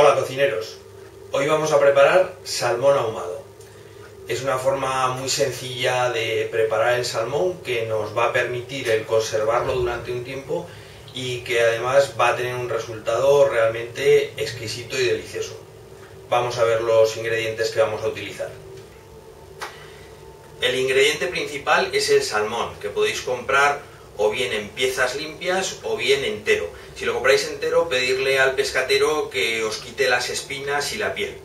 Hola cocineros, hoy vamos a preparar salmón ahumado. Es una forma muy sencilla de preparar el salmón que nos va a permitir el conservarlo durante un tiempo y que además va a tener un resultado realmente exquisito y delicioso. Vamos a ver los ingredientes que vamos a utilizar. El ingrediente principal es el salmón, que podéis comprar o bien en piezas limpias o bien entero. Si lo compráis entero, pedirle al pescatero que os quite las espinas y la piel.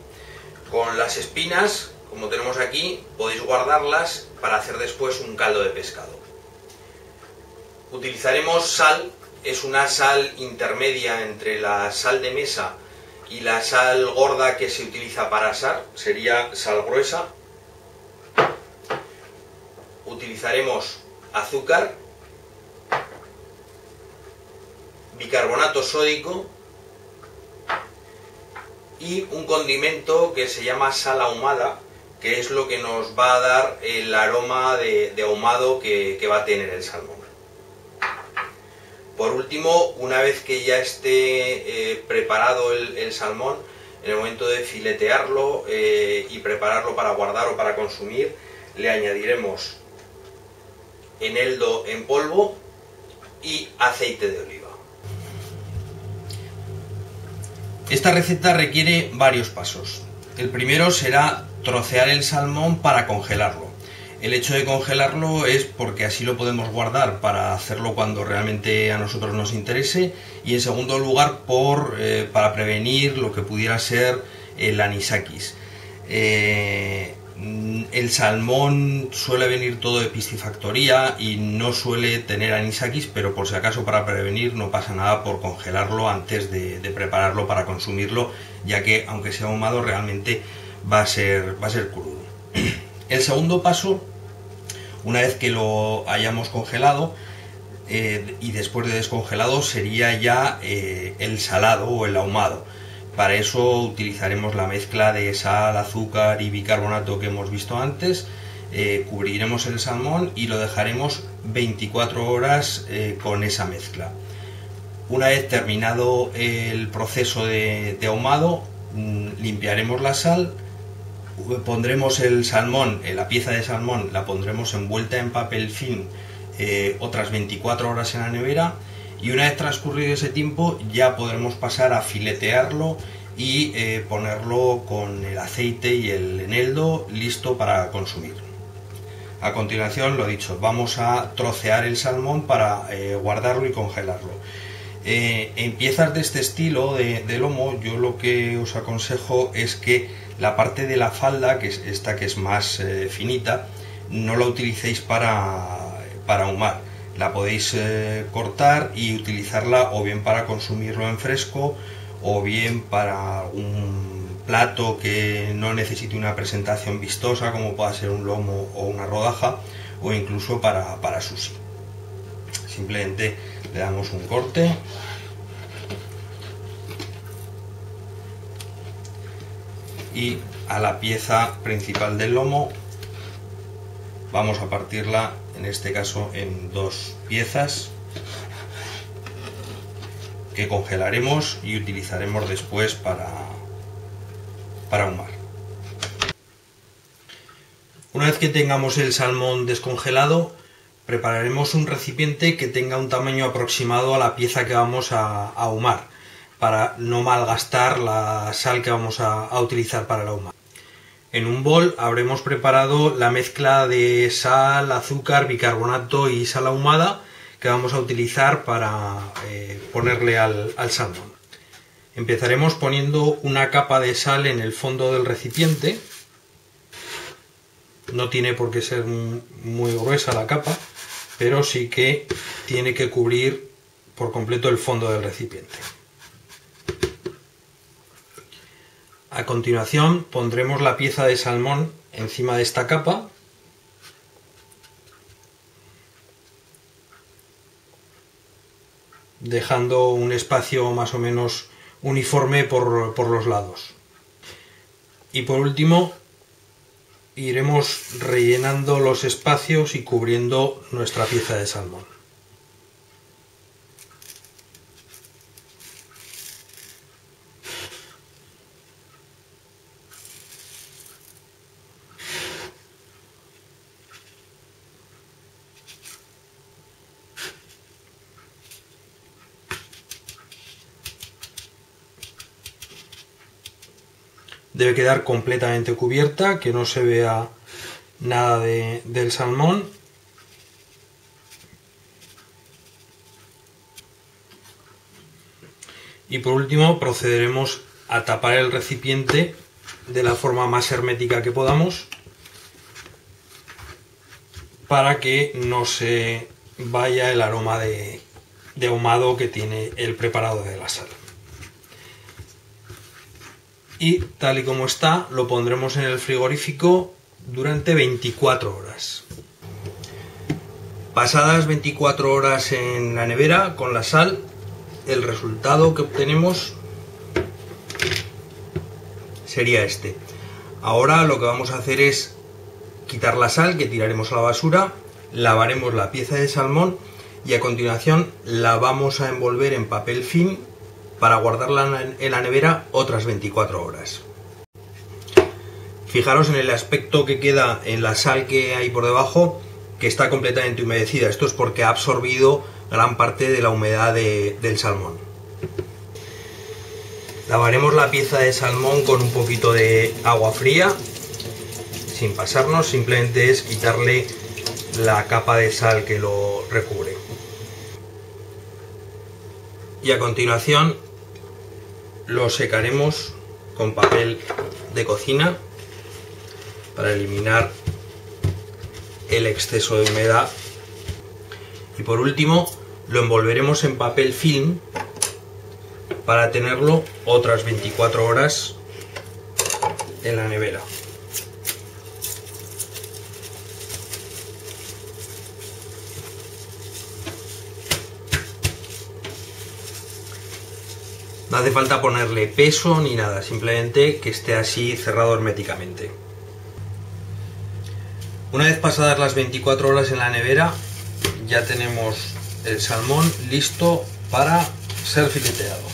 Con las espinas, como tenemos aquí, podéis guardarlas para hacer después un caldo de pescado. Utilizaremos sal, es una sal intermedia entre la sal de mesa y la sal gorda que se utiliza para asar, sería sal gruesa. Utilizaremos azúcar bicarbonato sódico y un condimento que se llama sal ahumada, que es lo que nos va a dar el aroma de, ahumado que, va a tener el salmón. Por último, una vez que ya esté eh, preparado el, salmón, en el momento de filetearlo eh, y prepararlo para guardar o para consumir, le añadiremos eneldo en polvo y aceite de oliva. Esta receta requiere varios pasos. El primero será trocear el salmón para congelarlo. El hecho de congelarlo es porque así lo podemos guardar para hacerlo cuando realmente a nosotros nos interese y en segundo lugar por, eh, para prevenir lo que pudiera ser el anisakis. Eh, el salmón suele venir todo de piscifactoría y no suele tener anisakis, pero por si acaso para prevenir no pasa nada por congelarlo antes de, prepararlo para consumirlo, ya que aunque sea ahumado realmente va a ser, va a ser crudo. El segundo paso, una vez que lo hayamos congelado, eh, y después de descongelado sería ya eh, el salado o el ahumado. Para eso utilizaremos la mezcla de sal, azúcar y bicarbonato que hemos visto antes. Eh, cubriremos el salmón y lo dejaremos 24 horas eh, con esa mezcla. Una vez terminado el proceso de, ahumado, mm, limpiaremos la sal, pondremos el salmón, eh, la pieza de salmón la pondremos envuelta en papel film otras 24 horas en la nevera y una vez transcurrido ese tiempo ya podremos pasar a filetearlo y eh, ponerlo con el aceite y el eneldo listo para consumir. A continuación, lo dicho, vamos a trocear el salmón para eh, guardarlo y congelarlo. Eh, en piezas de este estilo de, lomo, yo lo que os aconsejo es que la parte de la falda, que es esta que es más finita, no la utilicéis para, para ahumar la podéis eh, cortar y utilizarla o bien para consumirlo en fresco o bien para un plato que no necesite una presentación vistosa como pueda ser un lomo o una rodaja o incluso para, para sushi. Simplemente le damos un corte y a la pieza principal del lomo vamos a partirla en este caso en dos piezas que congelaremos y utilizaremos después para, para ahumar. Una vez que tengamos el salmón descongelado, prepararemos un recipiente que tenga un tamaño aproximado a la pieza que vamos a, ahumar, para no malgastar la sal que vamos a, utilizar para el ahumar. En un bol habremos preparado la mezcla de sal, azúcar, bicarbonato y sal ahumada que vamos a utilizar para eh, ponerle al, salmón. Empezaremos poniendo una capa de sal en el fondo del recipiente. No tiene por qué ser muy gruesa la capa, pero sí que tiene que cubrir por completo el fondo del recipiente. A continuación pondremos la pieza de salmón encima de esta capa dejando un espacio más o menos uniforme por, por, los lados. Y por último, iremos rellenando los espacios y cubriendo nuestra pieza de salmón. Debe quedar completamente cubierta, que no se vea nada del salmón. Y por último procederemos a tapar el recipiente de la forma más hermética que podamos para que no se vaya el aroma de, ahumado que tiene el preparado de la sal. Y tal y como está, lo pondremos en el frigorífico durante 24 horas. Pasadas 24 horas en la nevera con la sal, el resultado que obtenemos sería este. Ahora lo que vamos a hacer es quitar la sal que tiraremos a la basura, lavaremos la pieza de salmón y a continuación la vamos a envolver en papel film para guardarla en la nevera otras 24 horas. Fijaros en el aspecto que queda en la sal que hay por debajo, que está completamente humedecida. Esto es porque ha absorbido gran parte de la humedad del salmón. Lavaremos la pieza de salmón con un poquito de agua fría, sin pasarnos, simplemente es quitarle la capa de sal que lo recubre. Y a continuación lo secaremos con papel de cocina para eliminar el exceso de humedad. Y por último lo envolveremos en papel film para tenerlo otras 24 horas en la nevera. No hace falta ponerle peso ni nada, simplemente que esté así cerrado herméticamente. Una vez pasadas las 24 horas en la nevera, ya tenemos el salmón listo para ser fileteado.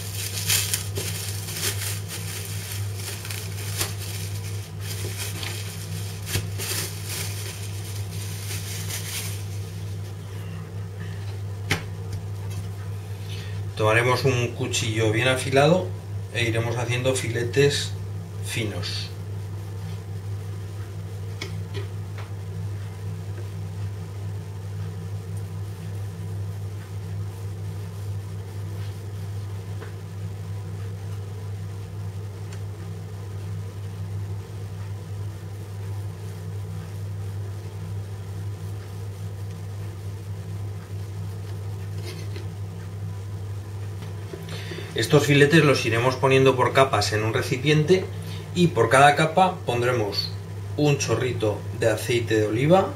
Tomaremos un cuchillo bien afilado e iremos haciendo filetes finos. Estos filetes los iremos poniendo por capas en un recipiente y por cada capa pondremos un chorrito de aceite de oliva,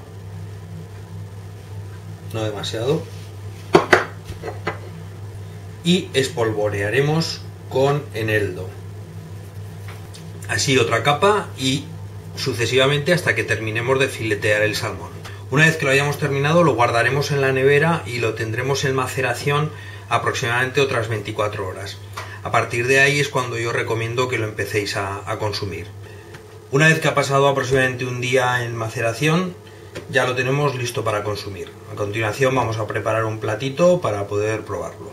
no demasiado, y espolvorearemos con eneldo. Así otra capa y sucesivamente hasta que terminemos de filetear el salmón. Una vez que lo hayamos terminado lo guardaremos en la nevera y lo tendremos en maceración aproximadamente otras 24 horas. A partir de ahí es cuando yo recomiendo que lo empecéis a, consumir. Una vez que ha pasado aproximadamente un día en maceración, ya lo tenemos listo para consumir. A continuación vamos a preparar un platito para poder probarlo.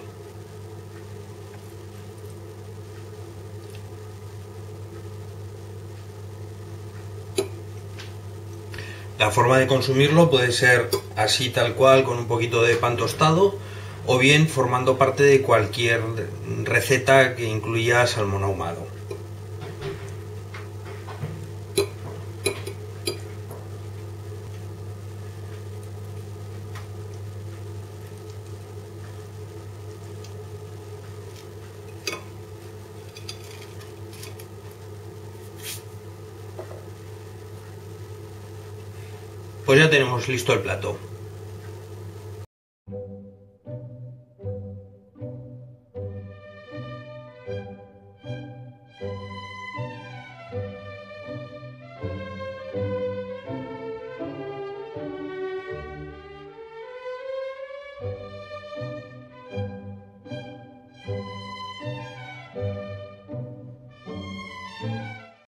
La forma de consumirlo puede ser así tal cual con un poquito de pan tostado o bien formando parte de cualquier receta que incluya salmón ahumado. Pues ya tenemos listo el plato.